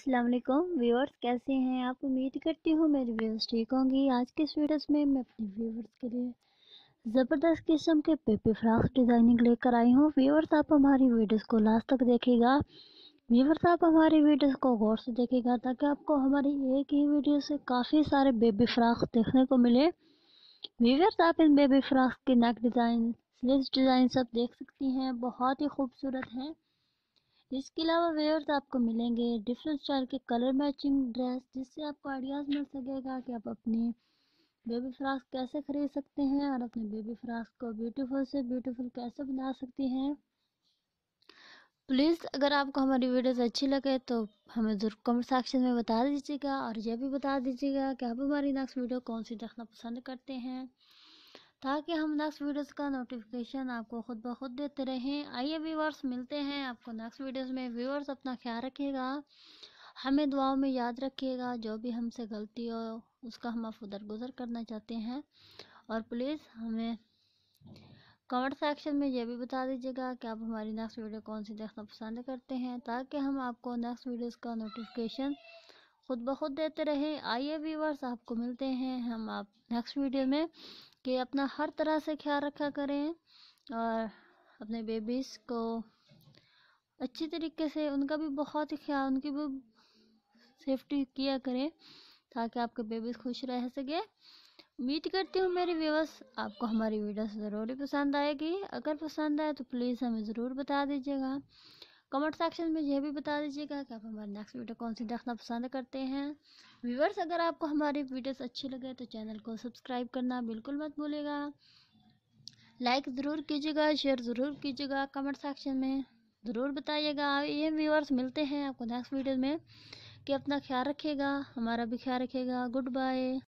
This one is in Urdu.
السلام علیکم ویورز، کیسے ہیں آپ؟ امید کرتی ہوں میری ویورز ٹھیک ہوں گی۔ آج کے اس ویڈیوز میں میں اپنی ویورز کے لیے زبردست قسم کے پیپی فراخ ڈیزائننگ لے کر آئی ہوں۔ ویورز، آپ ہماری ویڈیوز کو لاسٹ تک دیکھے گا۔ ویورز، آپ ہماری ویڈیوز کو غور سے دیکھے گا تاکہ آپ کو ہماری ایک ہی ویڈیو سے کافی سارے بیبی فراخ دیکھنے کو ملے۔ ویورز، آپ ان بیبی فراخ کے نیک ڈیزائن سلیوز ڈیزائن سب دیکھ سکتی ہیں۔ بہت ہی خوبصورت ہیں۔ اس کے علاوہ ویئرز آپ کو ملیں گے. ڈفرینٹ اسٹائل کے کلر میچنگ ڈریس جس سے آپ کو آئیڈیاز مل سکے گا کہ آپ اپنی بیبی فراس کیسے خرید سکتے ہیں اور اپنے بیبی فراس کو بیوٹیفل سے بیوٹیفل کیسے بنا سکتی ہیں. پلیز اگر آپ کو ہماری ویڈیوز اچھی لگے تو ہمیں ضرور کمنٹ سیکشن میں بتا دیجیے گا اور یہ بھی بتا دیجیے گا کہ آپ ہماری نیکسٹ ویڈیو کون سی دیکھنا پسند کرتے ہیں. تاکہ ہم نیکسٹ ویڈیوز کا نوٹیفیکیشن آپ کو خود بخود دیتے رہیں۔ آئیے ویورز ملتے ہیں۔ آپ کو نیکسٹ ویڈیوز میں ویورز اپنا خیال رکھے گا۔ ہمیں دعاؤں میں یاد رکھیے گا۔ جو بھی ہم سے غلطی ہو، اس کا ہم آپ درگزر کرنا چاہتے ہیں۔ اور پلیز ہمیں کمنٹ سیکشن میں یہ بھی بتا دیجیے گا کہ آپ ہماری نیکسٹ ویڈیو کون سی دیکھنا پسند کرتے ہیں، تاکہ ہم آپ کو نیکسٹ ویڈیوز کا نوٹیفیکیشن خود بخود دیتے رہیں۔ آئیے ویورز آپ کو ملتے ہیں ہم آپ نیکسٹ ویڈیو میں کہ اپنا ہر طرح سے خیال رکھا کریں اور اپنے بیبیز کو اچھی طریقے سے ان کا بھی بہت ہی خیال، ان کی بھی سیفٹی کیا کریں تاکہ آپ کے بیبیز خوش رہ سکے امید کرتی ہوں میری ویوس آپ کو ہماری ویڈیو ضروری پسند آئے گی۔ اگر پسند آئے تو پلیز ہمیں ضرور بتا دیجیے گا۔ کمنٹ سیکشن میں یہ بھی بتا دیجیے گا کہ آپ ہماری نیکسٹ ویڈیو کون سی دیکھنا پسند کرتے ہیں۔ ویورز اگر آپ کو ہماری ویڈیوز اچھی لگے تو چینل کو سبسکرائب کرنا بالکل مت بھولے گا لائک ضرور کیجیے گا شیئر ضرور کیجیے گا۔ کمنٹ سیکشن میں ضرور بتائیے گا۔ یہ ویورز ملتے ہیں آپ کو نیکسٹ ویڈیو میں کہ اپنا خیال رکھے گا، ہمارا بھی خیال رکھے گا۔ Good bye